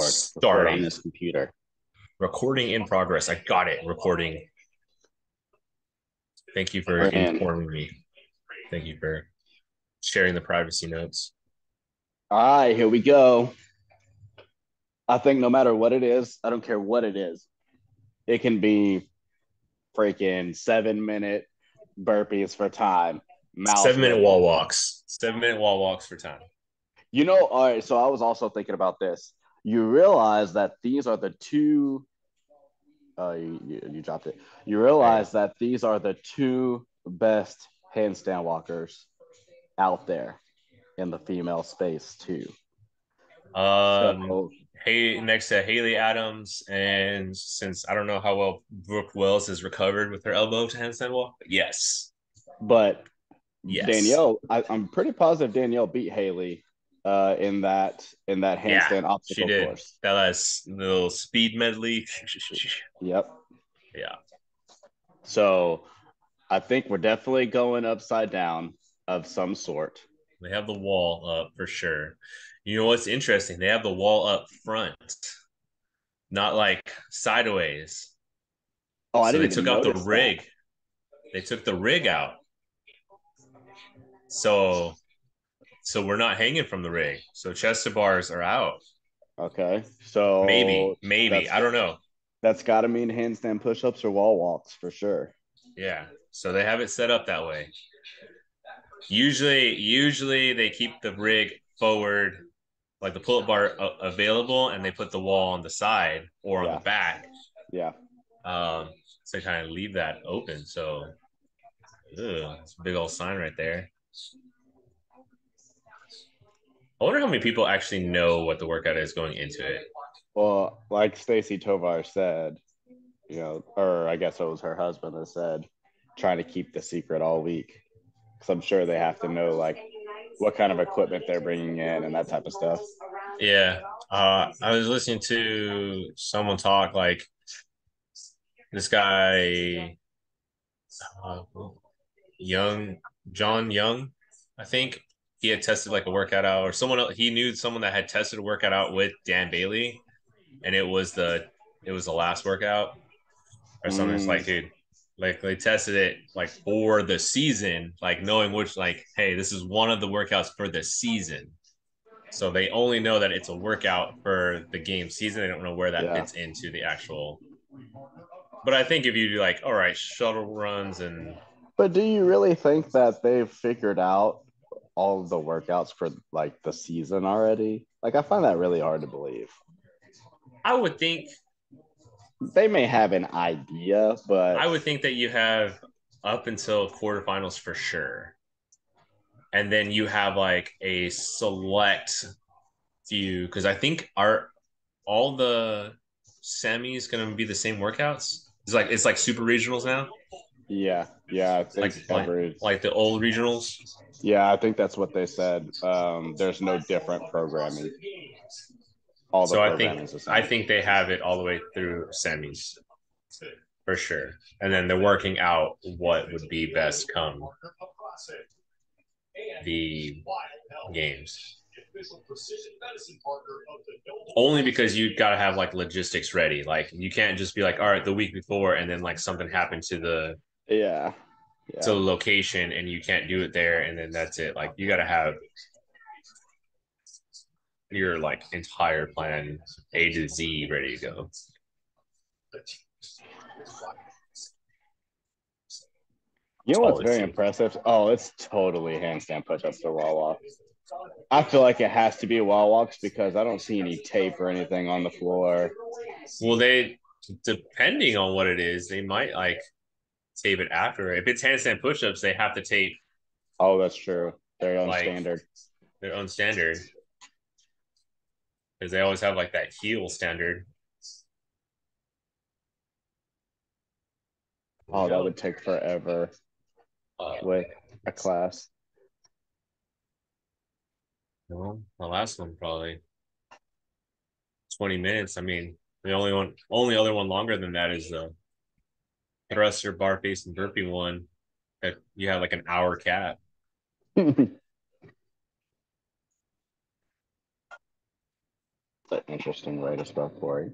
Starting. on this computer. Recording in progress. I got it. Recording. Thank you for informing me. Thank you for sharing the privacy notes. All right, here we go. I think no matter what it is, I don't care what it is. It can be freaking seven minute burpees for time. Seven minute wall walks. Seven minute wall walks for time. You know, all right. So I was also thinking about this. You realize that these are the two. Oh, you, you, you dropped it. You realize that these are the two best handstand walkers out there in the female space too. Um, so, hey, next to Haley Adams, and since I don't know how well Brooke Wells has recovered with her elbow to handstand walk, yes, but yes, Danielle, I, I'm pretty positive Danielle beat Haley uh, in that in that Yeah, handstand she obstacle did course. that last little speed medley. Yep. Yeah, So I think we're definitely going upside down of some sort. they have the wall up for sure. You know what's interesting? They have the wall up front, not like sideways. Oh, I so they didn't They took out the notice that. rig. They took the rig out. So so we're not hanging from the rig. So chest to bars are out. Okay, so Maybe, maybe. I don't know. That's got to mean handstand push-ups or wall walks for sure. Yeah. So they have it set up that way. Usually, usually they keep the rig forward, like the pull-up bar a- available, and they put the wall on the side or on Yeah. the back. Yeah. Um, to kind of leave that open. So, ugh, it's a big old sign right there. I wonder how many people actually know what the workout is going into it. Well, like Stacie Tovar said, you know, or I guess it was her husband that said, trying to keep the secret all week. Because I'm sure they have to know like what kind of equipment they're bringing in and that type of stuff. Yeah. Uh, I was listening to someone talk like this guy, uh, Young, John Young, I think he had tested like a workout out, or someone else, he knew someone that had tested a workout out with Dan Bailey, and it was the it was the last workout or something. It's Mm. like, dude, like they tested it like for the season, like knowing which, like, hey, this is one of the workouts for the season. So they only know that it's a workout for the game season. They don't know where that Yeah. fits into the actual. But I think if you do like, all right, shuttle runs and But do you really think that they've figured out all the workouts for like the season already? Like I find that really hard to believe. I would think They may have an idea, but I would think that you have up until quarterfinals for sure. And then you have like a select few because I think are all the semis gonna be the same workouts? It's like it's like super regionals now, yeah, yeah, I think Like- like- like the old regionals. yeah, I think that's what they said. Um, there's no different programming. All the So I think is the same. I think they have it all the way through semis for sure. And then they're working out what would be best come the games. Only because you got to have like logistics ready. Like you can't just be like, all right, the week before, and then like something happened to the yeah, yeah. to the location, and you can't do it there, and then that's it. Like you got to have your like entire plan A to Z ready to go. You know what's very impressive? Oh, it's totally handstand push-ups to wall walk. I feel like it has to be wall walks because I don't see any tape or anything on the floor. Well, they depending on what it is, they might like tape it after. If it's handstand push-ups, they have to tape Oh, that's true. Their own Like- standard. their own standard because they always have like that heel standard. Oh, that would take forever Uh, with a class. no, the last one probably twenty minutes. I mean, the only one, only other one longer than that is the thruster, bar face, and burpee one. That you have like an hour cap. an interesting way to spell Corey.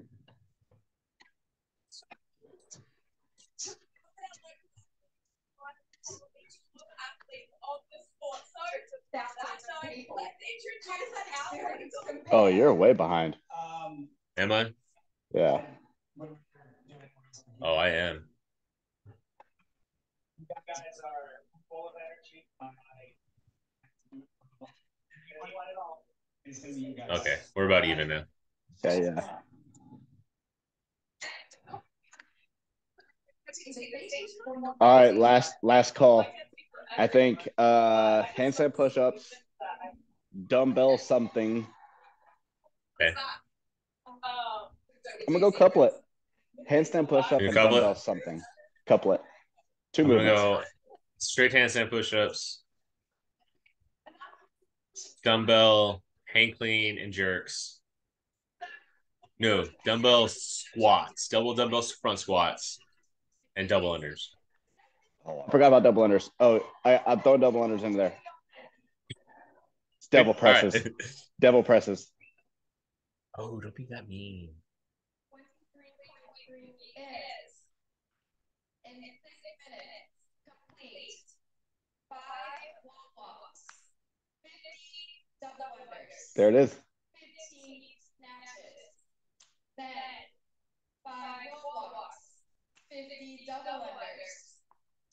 Oh, you're way behind. Am I? Yeah. Oh, I am. Okay, we're about even now. Yeah, yeah. All right, last last call. I think uh handstand push-ups, dumbbell something. Okay. I'm gonna go couplet. Handstand push-up and dumbbell something. Couplet. Two I'm movements. go straight handstand push-ups, dumbbell, hang clean, and jerks. No, dumbbell squats, double dumbbell front squats, and double unders. Oh, I forgot about double unders. Oh, I, I'm throwing double unders in there. It's devil All right. presses. Devil presses. oh, don't be that mean. is in six minutes complete five wall walks, fifty double unders, There it is. fifteen snatches, then five wall walks, fifty double unders,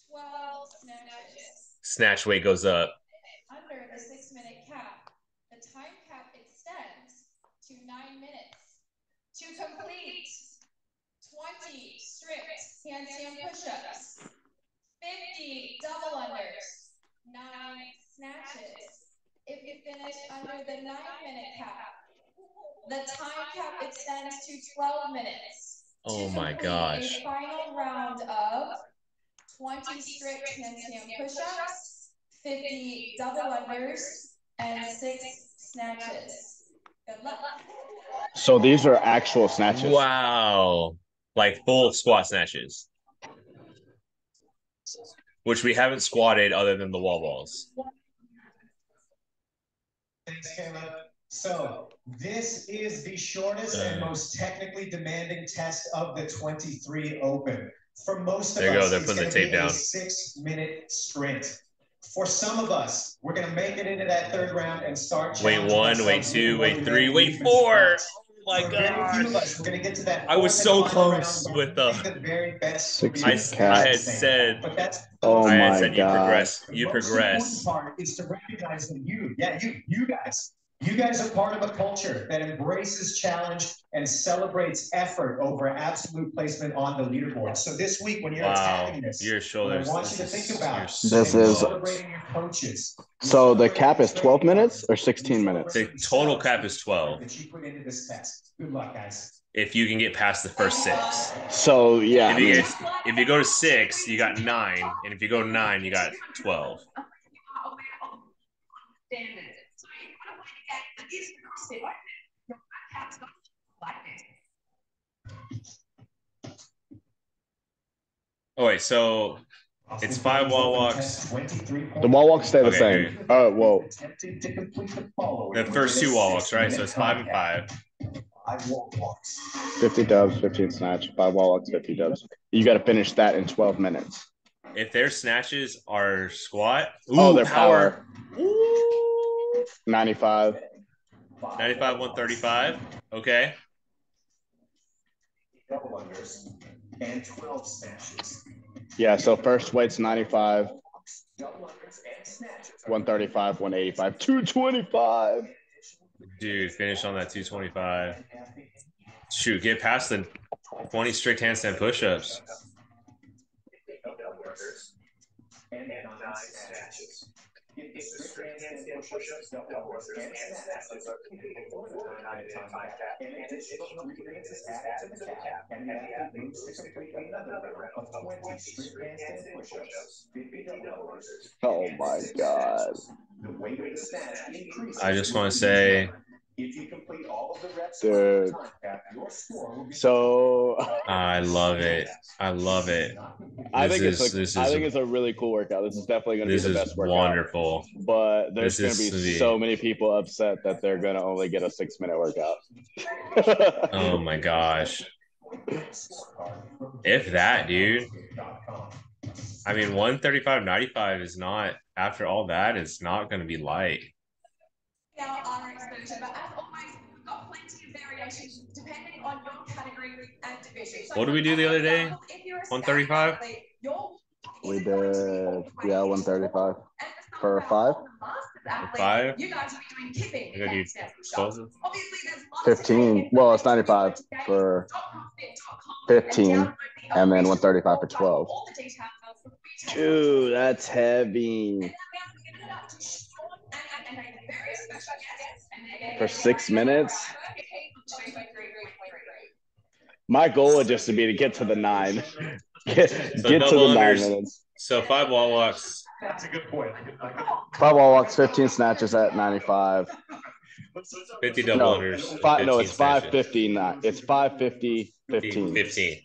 twelve snatches. Snatch weight goes up. Under the six minute cap, the time cap extends to nine minutes. To complete, twenty strict handstand push-ups, fifty double unders, nine snatches. If you finish under the nine minute cap, the time cap extends to twelve minutes. Oh my gosh. A final round of twenty strict handstand push-ups, fifty double unders, and six snatches. Good luck. So these are actual snatches. Wow. Like full squat snatches. Which we haven't squatted other than the wall balls. Thanks, Caleb. So this is the shortest and most technically demanding test of the 23 Open. For most of There you us, go, they're it's putting the tape down. six-minute sprint. For some of us, we're gonna make it into that third round and start. Wait one, wait two, wait three, wait four. My For very few of gosh. us, we're gonna get to that I was so close round with the- the very best. Six will I, feet the cap. I had said But that's Oh I had my said you god. progress. the You most progress. important part is to recognize that you, yeah, you, you guys, you guys are part of a culture that embraces challenge and celebrates effort over absolute placement on the leaderboard. So this week, when you're Wow. attacking this, Your what I shoulders. want you to think is, about you're This is- celebrating your coaches. So the cap is 12 minutes or 16 minutes? The total cap is 12. That you put into this test. Good luck, guys. If you can get past the first six. So yeah, If you get if you go to six, you got nine. And if you go to nine, you got twelve. Oh wait, so It's five wall walks. the wall walks stay the Okay, same. Oh, whoa. the first two wall walks, right? So it's five and five. Five wall walks. 50 dubs, 15 snatch, five wall walks, 50 dubs. You got to finish that in 12 minutes. If their snatches are squat, oh, ooh, their power. Ooh. 95. 95, 135. Okay. Double unders and 12 snatches. Yeah, so first weight's 95, Double unders and snatches. 135, 185, 225. Dude, finish on that 225. Shoot, get past the 20 strict handstand push-ups. And nine snatches. Push-ups, double unders, and snatches are completed before the nine time cap. And additional three minutes is added to the cap, and the athlete moves to complete another round of 20 strict handstand push-ups, 50 double unders. Oh my God. I just want to say If you complete all of the reps Dude. the time your score will be So I love it. I love it. I This think is- it's a, this I is think a- it's a really cool workout. This is definitely going to be the is best workout. wonderful. But there's This going to be the- so many people upset that they're going to only get a six minute workout. Oh my gosh. If that, dude. I mean, 135.95 is not, after all that, it's not going to be light. Our honor exposure, but as always, we've got plenty of variations depending on your category and division. So What did we do the other day? for example, if you're a 135? staff athlete, you're- We did, yeah, 135 for five. Five? You guys will be doing kipping. Do handstand push-ups. 12. Obviously, there's lots of 15. Well, it's 95 for 15, and then 135 for 12. Dude, that's heavy. For six minutes? My goal would just to be to get to the nine. Get, So get to double the nine minutes. So five wall walks. That's a good point. Five wall walks, 15 snatches at 95. 50 double No, unders. five, no, it's 550, not, it's 550, 15. 15.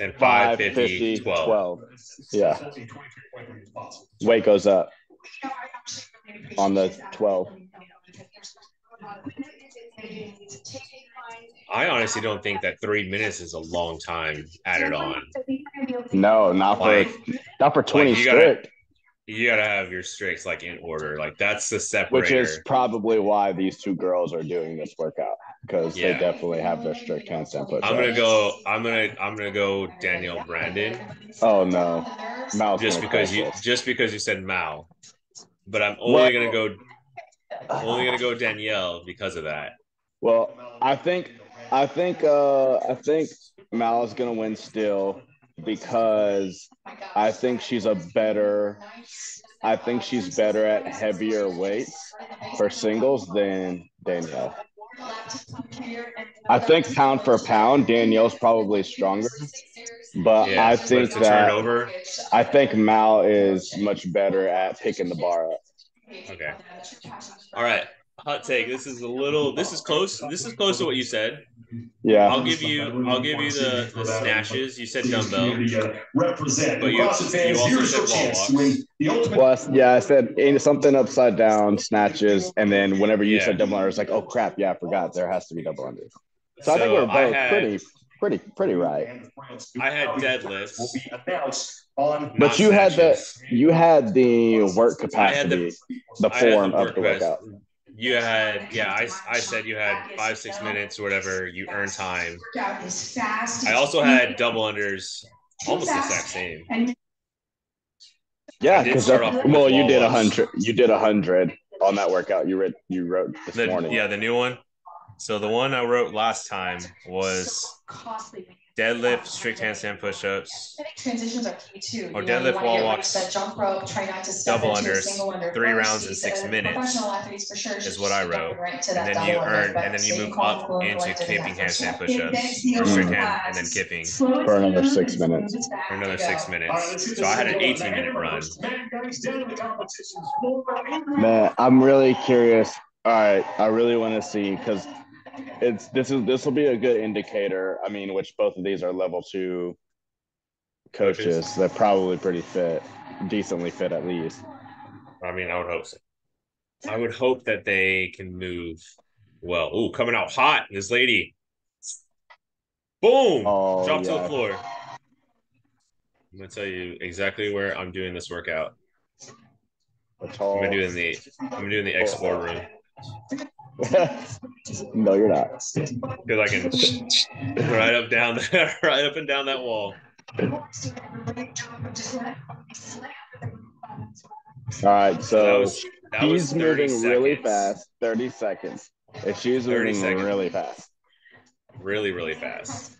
And 550, 550, 12. 12. Yeah. Weight goes up on the 12. I honestly don't think that three minutes is a long time added on. No, not for Like- not for 20 you gotta- You gotta have your strikes like in order. Like that's the separator. which is probably why these two girls are doing this workout because they definitely have their strict handstand push. I'm gonna go. I'm gonna. I'm gonna go Danielle Brandon Oh no, Mal's just because you just because you said Mal, but I'm only Well- gonna go. Only gonna go Danielle because of that. Well, I think I think uh I think Mal is gonna win still because I think she's a better I think she's better at heavier weights for singles than Danielle. I think pound for pound, Danielle's probably stronger, but Yeah, I think that turn over. I think Mal is much better at picking the bar up. Okay. All right. Hot take. This is a little. This is close. This is close to what you said. Yeah. I'll give you. I'll give you the the snatches. You said dumbbell. Represent. But you- fans, you also here's said your wall chance to walks. win the ultimate. Plus, yeah, I said something upside down snatches, and then whenever you Yeah. said double under, it's like, oh crap, yeah, I forgot there has to be double under. So, I think we're both had- pretty, pretty, pretty right. I had deadlifts. Will be announced on. But Not you had the you had the work I had the- capacity, the I had form the of the rest. workout. You had, yeah, I, I said you had five, six minutes or whatever. You earn time. I also had double unders, almost the exact same. Yeah, because start off with well, you did a hundred. You did a hundred on that workout. You read. You wrote this The, morning. yeah, the new one. So the one I wrote last time was deadlift, strict handstand push-ups, I think transitions are key too. Or You deadlift, wanna wall get rid walks, that jump rope, try not to step double into a unders, single under three first. rounds in six uh, minutes Professional athletes for sure is what I wrote. right to and then you double under, earn, and then you move call up into kipping handstand So push-ups, or strict hand, and then kipping For another six minutes. for another six minutes. So I had an 18 minute run. Man, I'm really curious. All right, I really want to see because it's this is this will be a good indicator. I mean, which both of these are level two coaches. They're probably pretty fit, decently fit at least. I mean, I would hope so. I would hope that they can move well. Ooh, coming out hot, this lady. Boom! Oh, Drop to the floor. I'm gonna tell you exactly where I'm doing this workout. I'm gonna do in the I'm gonna do in the export oh, oh. room no, you're not. because I can right up down there, right up and down that wall. All right, So that was that he's 30 moving really fast. Thirty seconds. If she's moving seconds. really fast. really, really fast.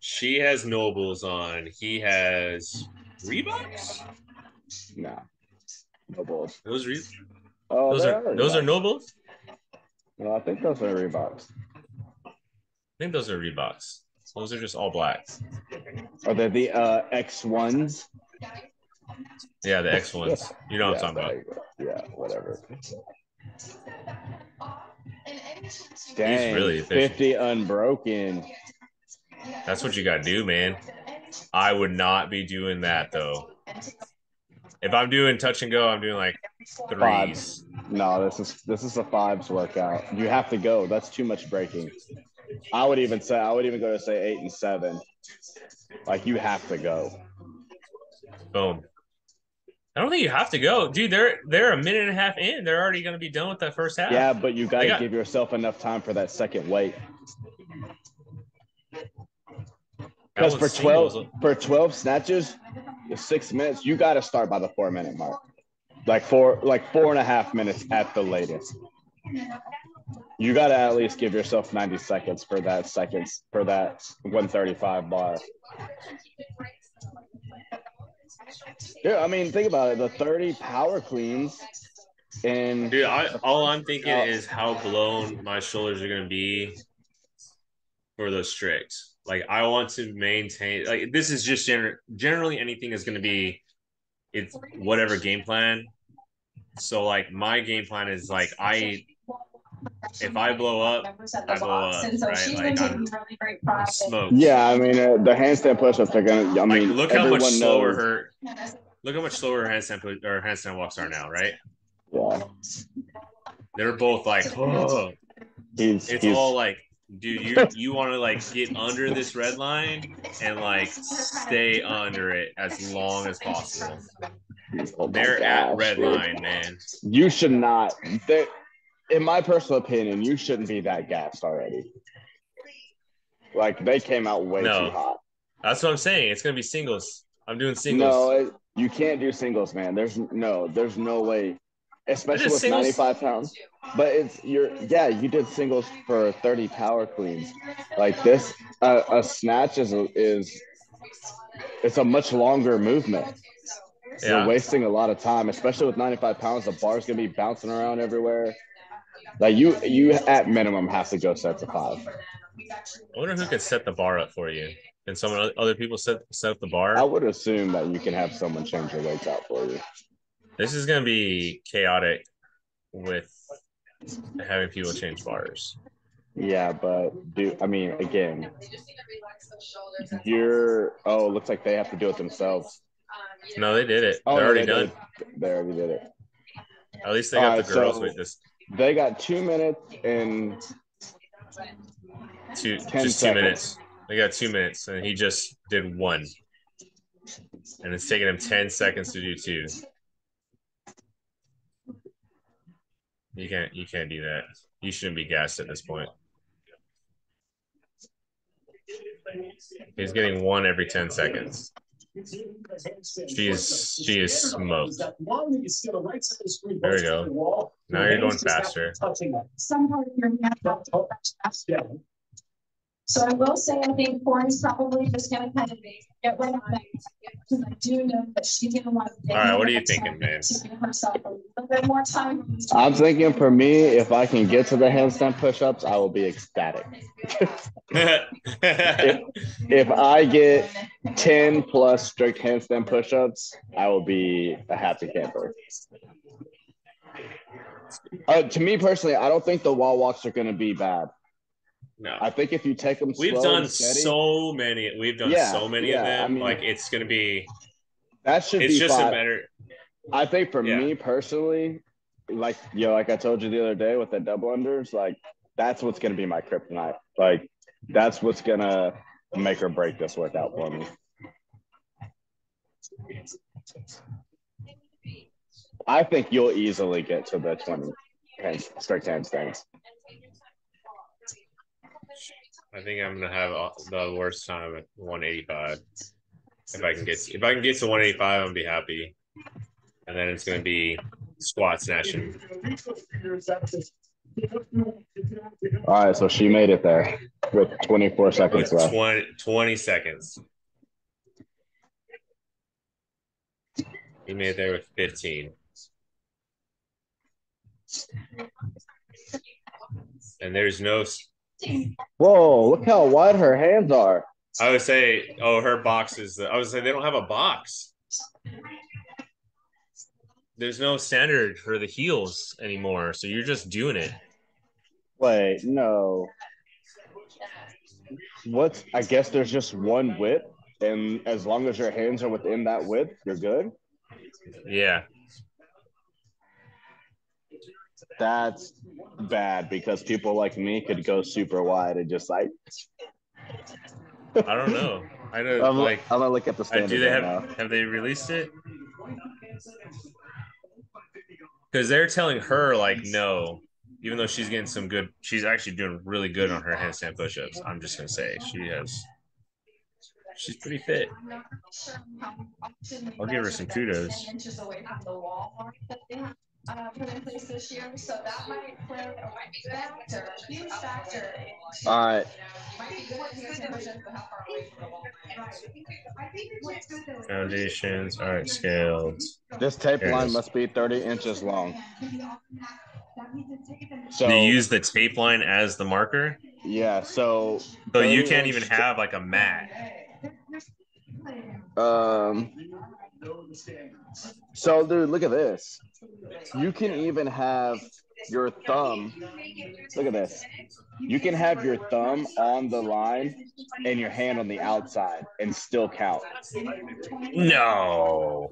She has NOBULLs on. He has Reeboks. No. NOBULLs. Those re- Oh, those they are those are NOBULLs. No, I think those are Reeboks. I think those are Reeboks. Those are just all blacks. Are they the uh, X ones? Yeah, the X ones. You know what I'm talking about. Yeah, whatever. Dang, really efficient. 50 unbroken. That's what you got to do, man. I would not be doing that though. If I'm doing touch and go, I'm doing like threes. No, this is this is a fives workout. You have to go. That's too much breaking. I would even say I would even go to say eight and seven. Like you have to go. Boom. I don't think you have to go, dude. They're they're a minute and a half in. They're already going to be done with that first half. Yeah, but you got to give yourself enough time for that second weight. Because for singles. twelve for twelve snatches, six minutes, you got to start by the four minute mark, like four like four and a half minutes at the latest. You got to at least give yourself ninety seconds for that seconds for that one thirty five bar. Yeah, I mean, think about it. The thirty power cleans, and Dude, I, all I'm thinking Oh. is how blown my shoulders are going to be for those strict. Like, I want to maintain. Like, this is just gener- generally anything is going to be it's whatever game plan. So, like, my game plan is like I if I blow up, I blow up, And so right? she's Like, been I'm- taking really great smoke. yeah, I mean, uh, the handstand push-ups are gonna. I Like, mean, look how much everyone slower knows- her. Look how much slower her handstand pu- or handstand walks are now, right? Yeah, They're both like, oh, he's it's he's all like dude you you want to like get under this red line and like stay under it as long as possible oh they're at red dude. line man You should not. In my personal opinion, you shouldn't be that gassed already. Like they came out way No. too hot. that's what i'm saying it's gonna be singles i'm doing singles No, it, you can't do singles, man. There's no, there's no way. Especially with singles- 95 pounds. But it's you're yeah, you did singles for 30 power cleans. Like this, uh, a snatch is is it's a much longer movement. yeah You're wasting a lot of time, especially with 95 pounds. The bar's gonna be bouncing around everywhere. Like you, you at minimum have to go set to five. i wonder who could set the bar up for you can someone other people set set up the bar? I would assume that you can have someone change your weights out for you. This is gonna be chaotic with having people change bars Yeah, but do I mean again? You're oh, looks like they have to do it themselves. no they did it Oh, they're already they done. They already did it. at least they got Alright, the girls so- with this They got two minutes and two just two seconds. minutes. They got two minutes, and he just did one, and it's taking him ten seconds to do two. You can't you can't do that. You shouldn't be gassed at this point. He's getting one every ten seconds. She is she is smoked. There we go. Now you're going faster. Some part of your neck. So I will say, I think Corey's probably just gonna kind of get rid of that. Because I do know that she's gonna want. to- All right, what are you thinking, man? To give herself a little bit more time. I'm thinking for me, if I can get to the handstand push-ups, I will be ecstatic. If I get 10 plus strict handstand push-ups, I will be a happy camper. Uh, to me personally, I don't think the wall walks are going to be bad. No. I think if you take them, We've done steady, so many. We've done Yeah, so many yeah, of them. I mean- like it's gonna be. that should It's be just fine. a better. I think for Yeah. me personally, like yo, like I told you the other day with the double unders, like that's what's gonna be my kryptonite. Like that's what's gonna make or break this workout for me. I think you'll easily get to the 20 hand, strict handstands. I think I'm gonna have uh, the worst time at 185. If I can get if I can get to 185, I'm gonna be happy. And then it's gonna be squat snatching. All right, so she made it there with 24 seconds With left. 20, 20 seconds. He made it there with 15. And there's no Whoa, look how wide her hands are. I would say, oh, her box is. I would say they don't have a box. There's no standard for the heels anymore, so you're just doing it. Wait, no. What's I guess there's just one width, and as long as your hands are within that width, you're good. Yeah. That's bad because people like me could go super wide and just like I don't know. I don't I'm, like. I'm gonna look at the standard do they right have now. have they released it? Because they're telling her like no, even though she's getting some good. She's actually doing really good on her handstand push-ups. I'm just gonna say she has. She's pretty fit. I'm not sure how often we I'll give her some kudos. 10 Inches the wall mark that they have, uh, put in place this year, so that might play a factor, huge factor. All right, Might be good at handstand push-ups, but how far away from the wall? Foundations. All right, scaled. this tape There it line must be 30 inches long. So Do you use the tape line as the marker? yeah, so So you can't even have like a mat. um so dude, look at this. You can even have your thumb. Look at this. You can have your thumb on the line and your hand on the outside and still count. No.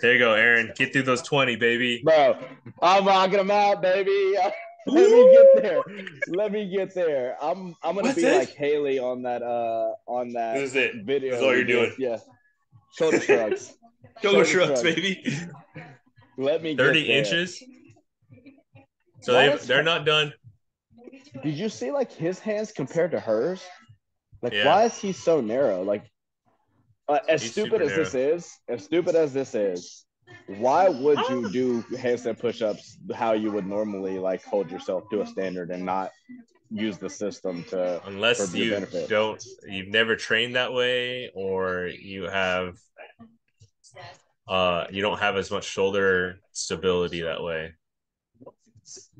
There you go, Aaron. Get through those 20, baby. Bro, I'm rocking them out, baby. Let me get there. Let me get there. I'm I'm gonna What's be this? like Haley on that uh on that This is it. video. This is all you're doing. Yeah. Shoulder shrugs. Shoulder shrugs. shrugs, baby. Let me 30 get inches. So Why they, they're not done. Did you see like his hands compared to hers? Like Yeah. why is he so narrow? Like uh, as He's stupid super as this is, as stupid as this is, why would you do handstand push-ups how you would normally like hold yourself to a standard and not use the system to Unless For you benefit. don't you've never trained that way or you have uh you don't have as much shoulder stability that way.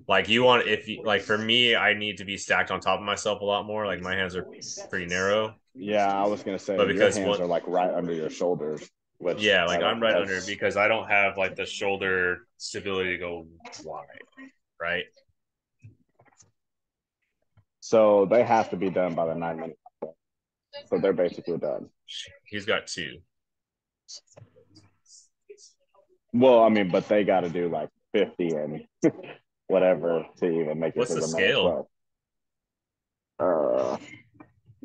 Like you want if you like for me, I need to be stacked on top of myself a lot more. Like my hands are pretty narrow. Yeah, I was gonna say But because your hands one- are like right under your shoulders. Which Yeah, like I'm right under because I don't have like the shoulder stability to go wide, right? So they have to be done by the nine minute. So they're basically done. He's got two. Well, I mean, but they got to do like fifty and whatever to even make it. What's to the minute scale? 12. Uh,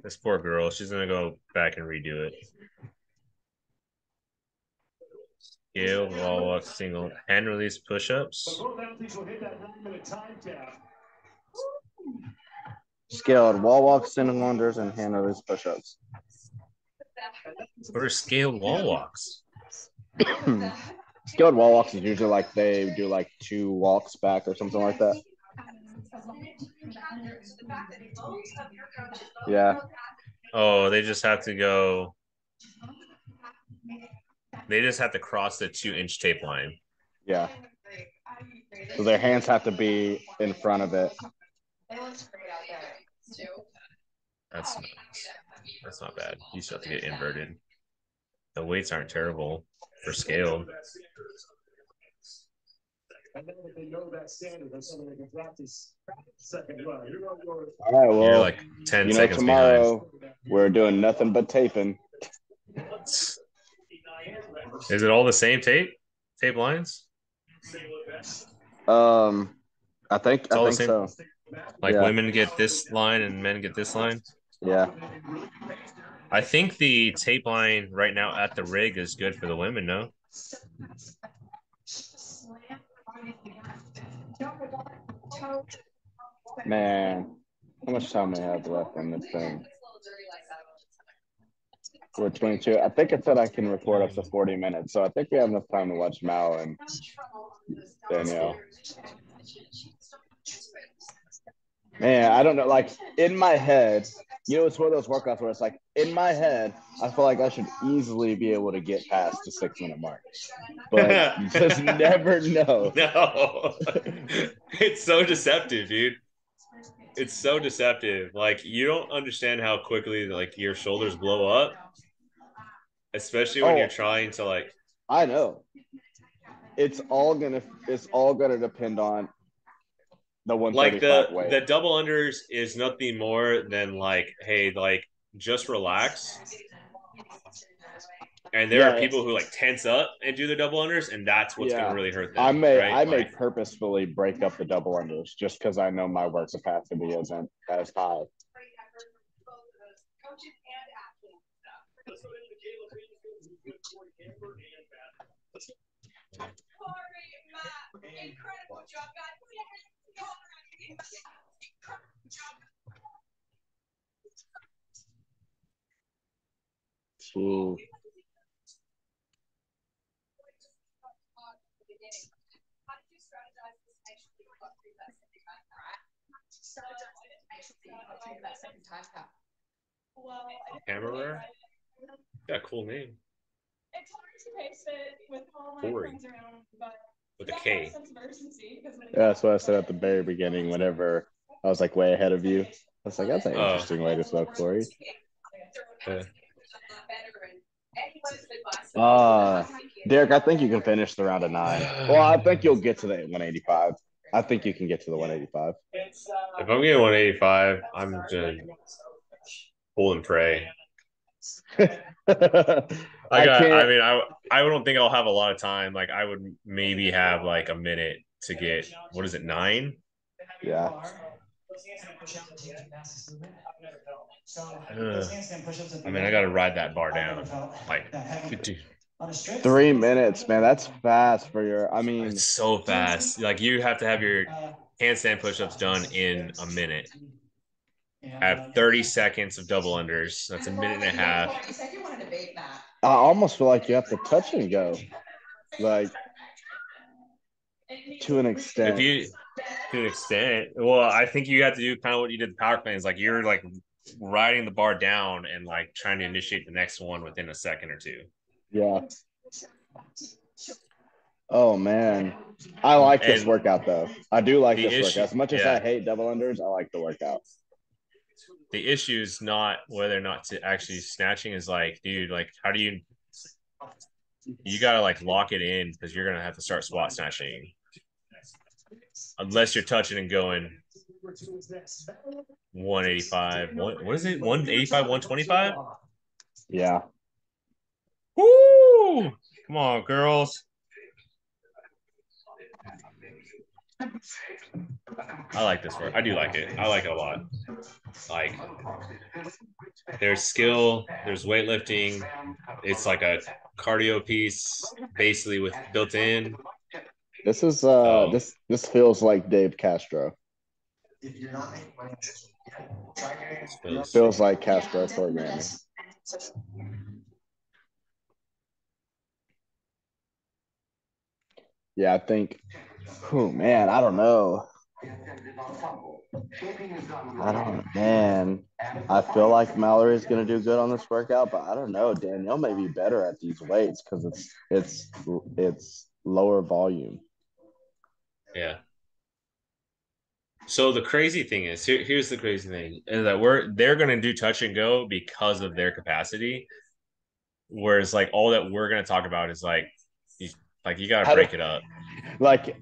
This poor girl, she's gonna go back and redo it. Scale, wall walk, single, hand release push ups. scaled wall walks, single unders, and hand release push-ups. What are scaled wall walks? scaled wall walks is usually like they do like two walks back or something like that. Yeah. Oh, they just have to go. They just have to cross the two inch tape line. Yeah. So their hands have to be in front of it. It looks great out there, too. That's not, that's not bad. You still have to get inverted. The weights aren't terrible for scaled. And then if they know that standard, that's something they can practice second run. You're All right. You're Well, like 10 you know, seconds tomorrow we're doing nothing but taping. Is it all the same tape? Tape lines? Um, I think all I the think same. so. Like Yeah. women get this line and men get this line? Yeah. I think the tape line right now at the rig is good for the women, no? Man, how much time do we have left on this thing? We're 22. I think it said I can record up to 40 minutes, so I think we have enough time to watch Mal and Danielle. Man, I don't know. Like in my head, you know, it's one of those workouts where it's like in my head, I feel like I should easily be able to get past the six minute mark, but you just never know. No. it's so deceptive, dude. It's so deceptive. Like you don't understand how quickly like your shoulders blow up. Especially when Oh. you're trying to like I know. It's all gonna it's all gonna depend on the one like the weight. the double unders is nothing more than like, hey, like just relax. And there Yeah, are people who like tense up and do the double unders, and that's what's Yeah. gonna really hurt them. I may right? I may Like, purposefully break up the double unders just because I know my work capacity isn't as high. Corey, Matt, incredible job, guys. Put your hands together. Incredible job. Jeez. How did you strategize this actually got through that second time, right? Strategize it actually got through that second time cap. Well, I didn't Camera really wear? write it. got a cool name It's hard to pace it with all my Corey. friends around, but with a that K. has sense of urgency because when it Yeah, that's what I said at the very beginning. Whenever I was like way ahead of you, I was like, "That's an Oh. interesting way to spell Corey." Yeah. Uh, Derek, I think you can finish the round of nine. Well, I think you'll get to the 185. I think you can get to the 185. If I'm getting 185, I'm gonna pull and pray. I, I got. can't. I mean, I I don't think I'll have a lot of time. Like I would maybe have like a minute to get what is it nine? yeah. Ugh. I mean, I got to ride that bar down. Like, Three minutes, man. That's fast for your. I mean, it's so fast. Like you have to have your handstand push-ups done in a minute. I have 30 seconds of double unders. That's a minute and a half. You said you wanted to bake that. I almost feel like you have to touch and go, like to an extent. If you to an extent, well, I think you have to do kind of what you did the power cleans. Like you're like riding the bar down and like trying to initiate the next one within a second or two. Yeah. Oh man, I like this workout though. I do like this issue- workout. As much as yeah. I hate double unders, I like the workout. The issue is not whether or not to actually snatching is like, dude, like how do you you gotta like lock it in because you're gonna have to start squat snatching. Unless you're touching and going 185. What, what is it? 185, 125? Yeah. Woo! Come on, girls. I like this work. I do like it. I like it a lot. Like there's skill, there's weightlifting. It's like a cardio piece, basically with built in. This is uh Oh. this this feels like Dave Castro. Feels- Feels like Castro programming. Yeah, I think. Oh man, I don't know. I don't, man. I feel like Mallory's gonna do good on this workout, but I don't know. Danielle may be better at these weights because it's it's it's lower volume. Yeah. So the crazy thing is, here, here's the crazy thing is that we're they're gonna do touch and go because of their capacity, whereas like all that we're gonna talk about is like, you, like you gotta How do- break it up. Like,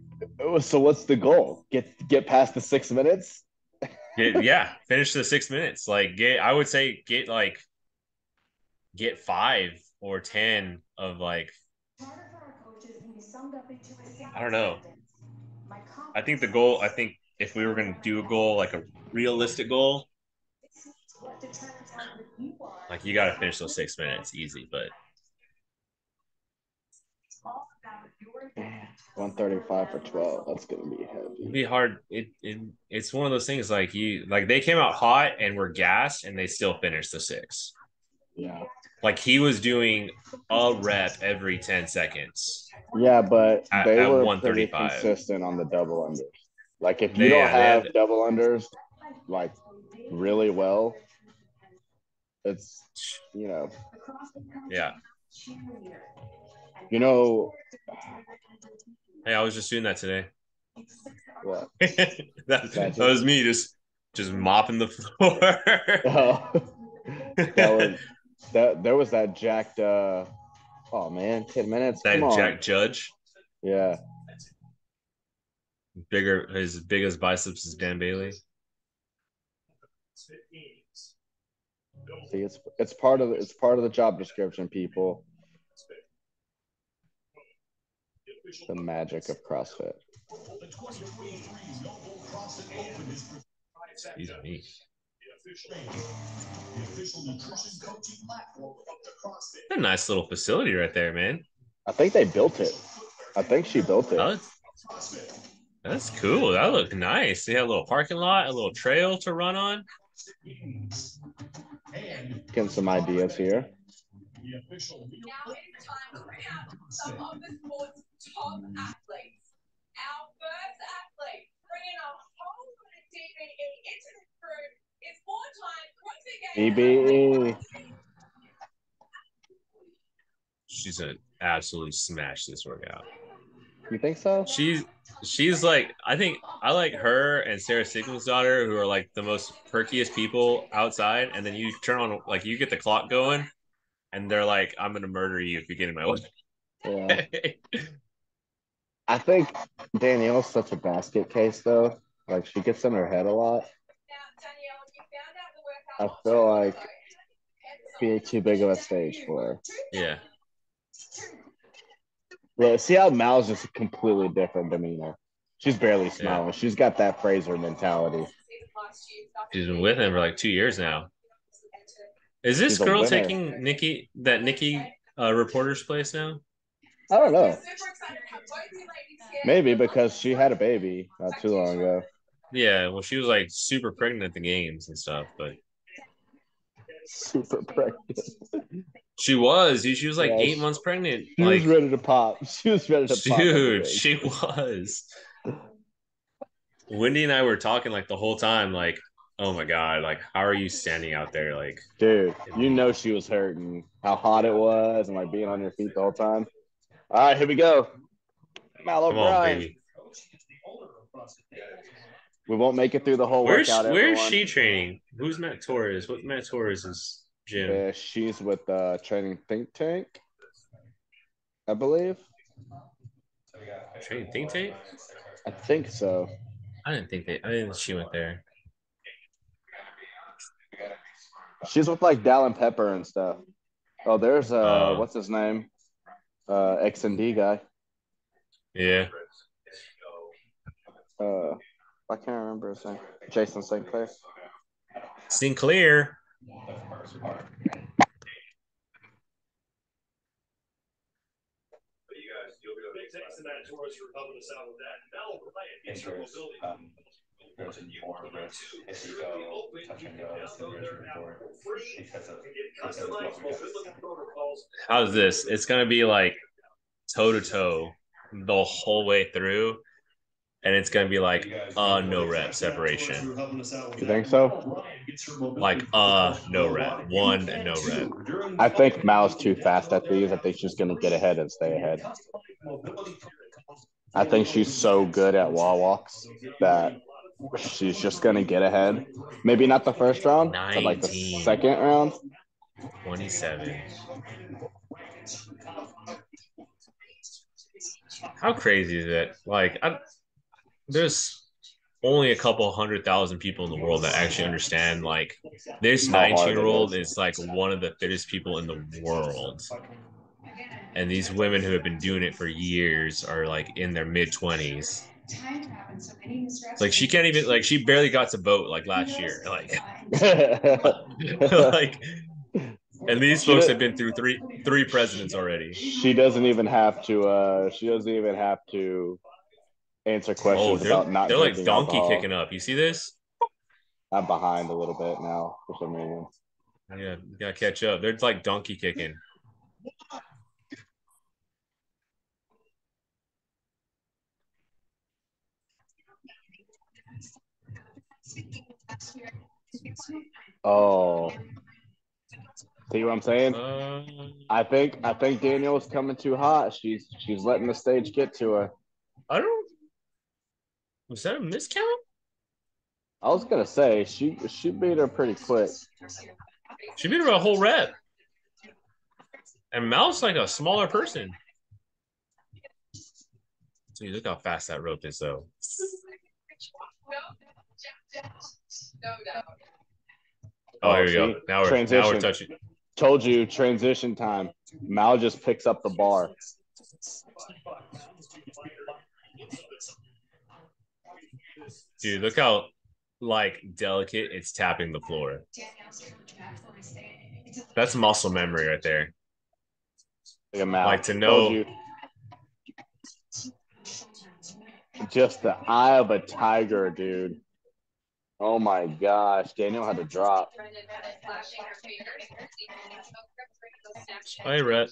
so what's the goal? Get get past the six minutes. Yeah, finish the six minutes. Like get, I would say get like get five or ten of like I don't know. I think the goal. I think if we were going to do a goal like a realistic goal, like you got to finish those six minutes easy. But 135 for 12. That's gonna be it'd heavy. be hard. It, it it's one of those things like you like they came out hot and were gassed and they still finished the six. Yeah. Like he was doing a rep every ten seconds. Yeah, but At- they at were 135. consistent on the double unders. Like if you They- don't have had- double unders like really well, it's you know, Yeah. you know Hey, I was just doing that today. what? that, that was me just just mopping the floor. Oh, that was that there was that jacked uh oh man, 10 minutes. that Come on. Jack Judge. Yeah. bigger his biggest biceps is Dan Bailey. See, it's it's part of the, it's part of the job description, people. The magic of CrossFit. He's me. A nice little facility right there, man. I think they built it. I think she built it. Oh, that's cool. That looked nice. They had a little parking lot, a little trail to run on. Getting some ideas here. Now it's time to bring out some of the sport's top athletes. Our first athlete bringing a whole lot of DBE into the crew is four-time CrossFit Games DBE. She's gonna absolutely smash this workout. You think so? She's she's like I think I like her and Sara Sigmundsdóttir, who are like the most perkiest people outside. And then you turn on like you get the clock going, and they're like, "I'm gonna murder you if you get in my way." Yeah. I think Danielle's such a basket case though. Like she gets in her head a lot. Now, Danielle, you found out the workout. I feel like Being too big of a stage for her. yeah, Look, see how Mal's just a completely different demeanor. She's barely smiling. She's got that Fraser mentality. she's been with him for like two years now. Is this She's girl taking Nikki that Nikki uh, reporter's place now? I don't know. Super excited to have both you ladies here. Maybe because she had a baby not too long ago. Yeah, well, she was like super pregnant at the games and stuff, but Super pregnant. she was. Dude, she was like Yeah, eight she- months pregnant. She like, was ready to pop. She was ready to pop. dude, everything. she was. Wendy and I were talking like the whole time, like, oh my god, like, how are you standing out there? Like, Dude, you know she was hurting. How hot it was and like being on your feet the whole time. All right, here we go. Mal come on, O'Brien. We won't make it through the whole Where's workout. where's everyone. she training? Who's Matt Torres? What Matt Torres' is gym? Yeah, she's with uh training think tank, I believe. Training think tank? I think so. I didn't think they. I didn't. think She went there. She's with like Dallin Pepper and stuff. Oh, there's uh Oh. what's his name? Uh X and D guy. Yeah. Uh I can't remember his name. Jason St. Clair. Sinclair. Interest, um, goes in more risk if you go touch and go to the injury report because of, because of what we got. How's this? It's gonna be like toe to toe the whole way through, and it's gonna be like uh no rep separation. You think so? Like uh no rep, one and no rep. I think Mal's too fast at these. I think she's gonna get ahead and stay ahead. I think she's so good at wall walks that she's just gonna get ahead. Maybe not the first round, but like the second round. Twenty-seven. How crazy is it? Like, I, there's only a couple hundred thousand people in the world that actually understand. Like, this How hard it 19 year old is. is like one of the fittest people in the world. And these women who have been doing it for years are like in their mid 20s. Like, she can't even, like, she barely got to vote like last year. Like, like, and these folks have been through three three presidents already. she doesn't even have to. Uh, she doesn't even have to answer Oh, questions they're, about not. they're like donkey alcohol. kicking up. You see this? I'm behind a little bit now for some reason. Yeah, you gotta catch up. They're like donkey kicking. Oh, see what I'm saying? Uh, I think I think Danielle's coming too hot. She's she's letting the stage get to her. I don't. Was that a miscount? I was gonna say she she beat her pretty quick. She beat her a whole rep. And Mal's like a smaller person. Dude, look how fast that rope is, though. No doubt. Oh, Oh, here we go. Oh, now we're now Transition. we're touching. Told you transition time. Mal just picks up the bar. Dude, look how like delicate it's tapping the floor. That's muscle memory right there. Look at Mal. Like to know- you. Just the eye of a tiger, dude. Oh my gosh, Danielle had to drop. Hey, Rhett.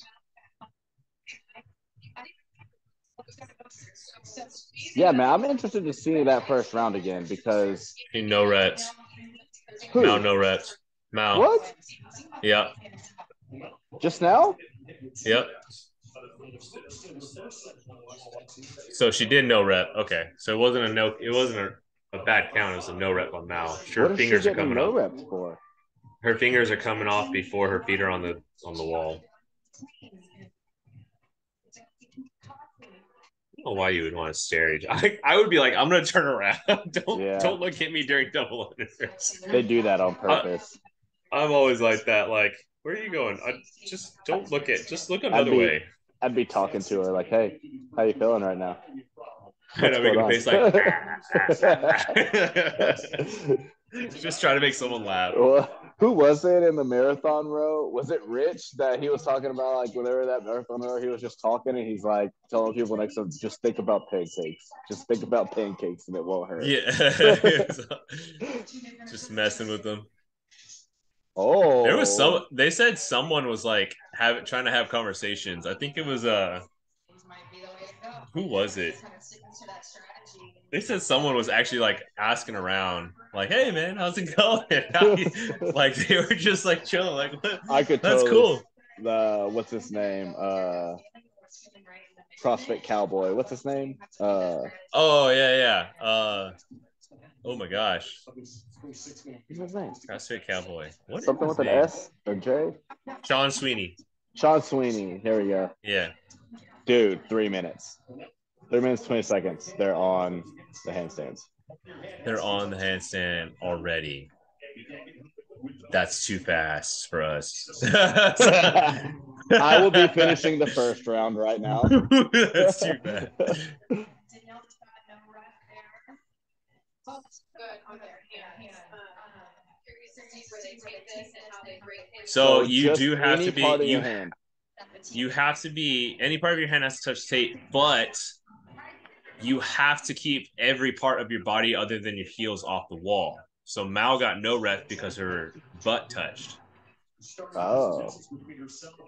Yeah, man, I'm interested to see that first round again because You no reps. who? Mal no reps. Mal. What? Yep. Just now? Yep. So she did no rep. Okay. So it wasn't a no. It wasn't a, a bad count. It was a no rep on Mal. Is she fingers are coming no reps for? Her fingers are coming off before her feet are on the on the wall. I don't know why you would want to stare I, I would be like, I'm gonna turn around. don't Yeah. don't look at me during double unders. They do that on purpose. I'm always like that. Like, where are you going? I just don't look at. Just look I'd another be- way. I'd be talking to her like, "Hey, how you feeling right now?" And I make a face like. just trying to make someone laugh. Well, Who was it in the marathon row? Was it Rich that he was talking about? Like whenever that marathon row, he was just talking and he's like telling people next to him, just think about pancakes. Just think about pancakes and it won't hurt. Yeah, just messing with them. Oh, There was some. They said someone was like have trying to have conversations. I think it was uh who was it? They said someone was actually like asking around, like, "Hey man, how's it going?" How like they were just like chilling, like. I could. Tell "that's totally- cool." The what's his name? Uh, CrossFit Cowboy. What's his name? Uh, Oh yeah, yeah. Uh, oh my gosh, what's his name? CrossFit Cowboy. What is Something his with an? S or J? Sean Sweeney. Sean Sweeney. Here we go. Yeah. Dude, three minutes. Three minutes, 20 seconds. They're on the handstands. They're on the handstand already. That's too fast for us. I will be finishing the first round right now. That's too bad. So you just do have to be you hand. you have to be any part of your hand has to touch tape, but you have to keep every part of your body other than your heels off the wall. So Mal got no rep because her butt touched. Oh,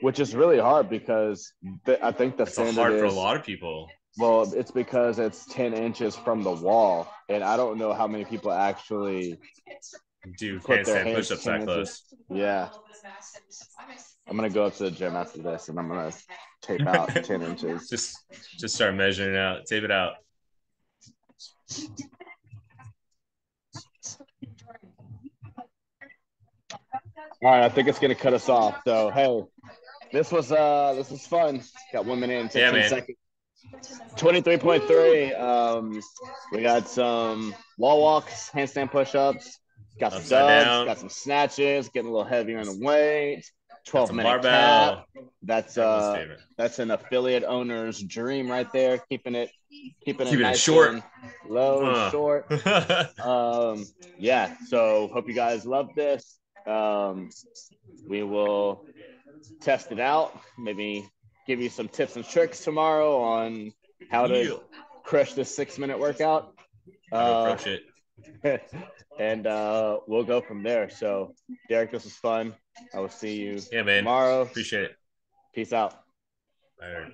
which is really hard because the, I think the It's standard hard is for a lot of people. well, it's because it's 10 inches from the wall, and I don't know how many people actually. Do Put their handstand hands push-ups that 10 close. Yeah, I'm gonna go up to the gym after this, and I'm gonna tape out 10 inches. Just just start measuring out. Tape it out. All right, I think it's gonna cut us off. So hey, this was uh this was fun. Got one minute and 15 Yeah, man. seconds. 23.3. Um, we got some wall walks, handstand push-ups, got some Upside down. got some snatches, getting a little heavier in the weight. 12 Some minute barbell. cap. That's uh that's an affiliate owner's dream right there. Keeping it keeping it, Keeping it nice short. and low Uh. short um yeah so hope you guys love this um we will test it out maybe give you some tips and tricks tomorrow on how to crush this six minute workout uh, approach it. and uh we'll go from there so derek this was fun i will see you Yeah, man. tomorrow Appreciate it. peace out All right.